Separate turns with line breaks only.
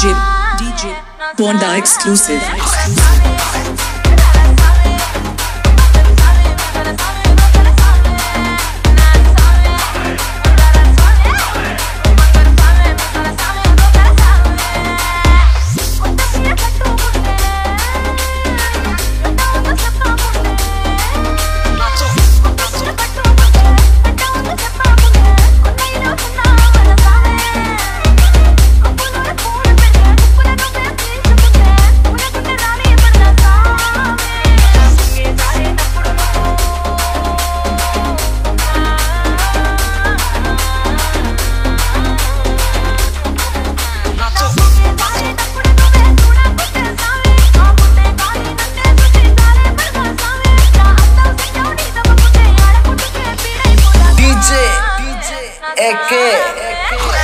DJ, DJ, Bonda exclusive.
DJ. AK.